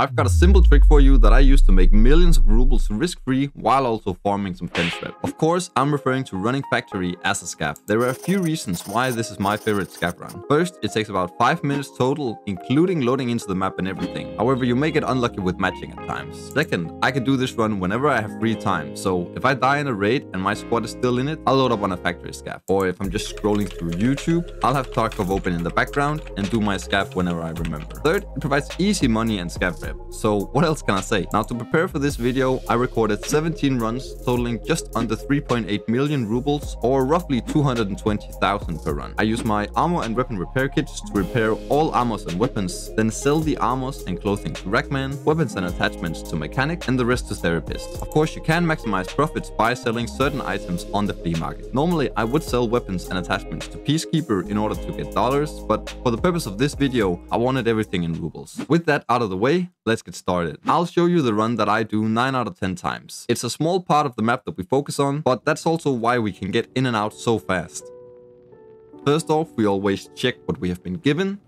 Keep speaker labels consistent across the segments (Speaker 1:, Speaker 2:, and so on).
Speaker 1: I've got a simple trick for you that I use to make millions of rubles risk-free while also farming some fence. Of course, I'm referring to running factory as a scav. There are a few reasons why this is my favorite scav run. First, it takes about 5 minutes total, including loading into the map and everything. However, you may get unlucky with matching at times. Second, I can do this run whenever I have free time, so if I die in a raid and my squad is still in it, I'll load up on a factory scav. Or if I'm just scrolling through YouTube, I'll have Tarkov open in the background and do my scav whenever I remember. Third, it provides easy money and scav So what else can I say? Now to prepare for this video, I recorded 17 runs totaling just under 3.8 million rubles or roughly 220,000 per run. I use my armor and weapon repair kits to repair all armors and weapons, then sell the armors and clothing to Ragman, weapons and attachments to mechanic, and the rest to therapist. Of course, you can maximize profits by selling certain items on the flea market. Normally, I would sell weapons and attachments to Peacekeeper in order to get dollars, but for the purpose of this video, I wanted everything in rubles. With that out of the way, let's get started. I'll show you the run that I do 9 out of 10 times. It's a small part of the map that we focus on, but that's also why we can get in and out so fast. First off, we always check what we have been given.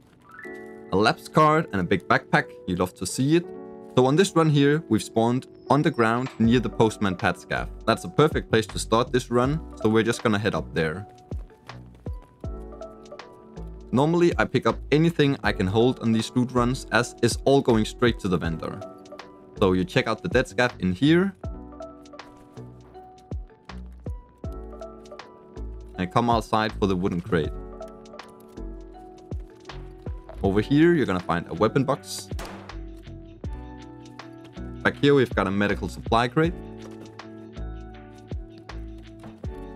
Speaker 1: A labs card and a big backpack, you love to see it. So on this run here, we've spawned underground near the postman pad scav. That's a perfect place to start this run, so we're just gonna head up there. Normally, I pick up anything I can hold on these loot runs as is all going straight to the vendor. So you check out the dead scav in here. And come outside for the wooden crate. Over here, you're gonna find a weapon box. Back here, we've got a medical supply crate.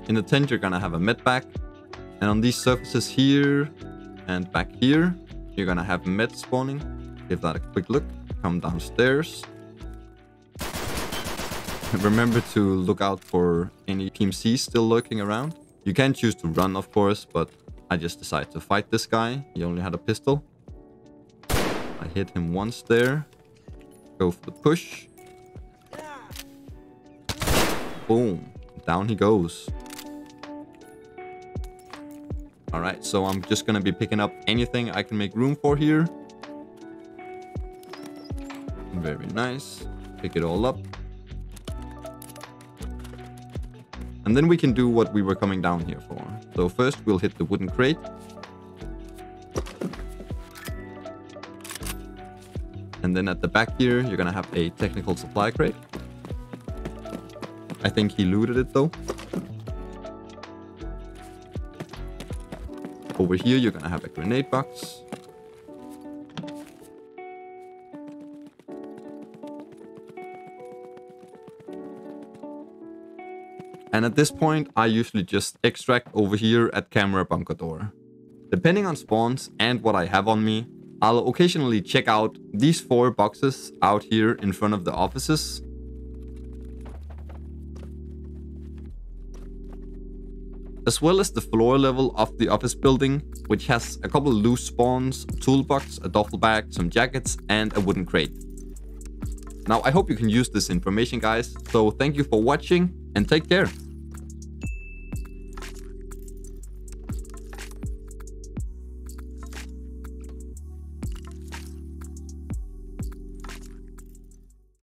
Speaker 1: In the tent, you're gonna have a med bag. And on these surfaces here, and back here, you're gonna have med spawning. Give that a quick look. Come downstairs. Remember to look out for any PMCs still lurking around. You can choose to run, of course, but I just decided to fight this guy. He only had a pistol. I hit him once there. Go for the push. Boom. Down he goes. Alright, so I'm just gonna be picking up anything I can make room for here. Very nice. Pick it all up. And then we can do what we were coming down here for. So first we'll hit the wooden crate. And then at the back here, you're gonna have a technical supply crate. I think he looted it though. Over here, you're gonna have a grenade box. And at this point, I usually just extract over here at camera bunker door. Depending on spawns and what I have on me, I'll occasionally check out these four boxes out here in front of the offices as well as the floor level of the office building, which has a couple loose spawns, a toolbox, a duffel bag, some jackets, and a wooden crate. Now, I hope you can use this information, guys, so thank you for watching, and take care!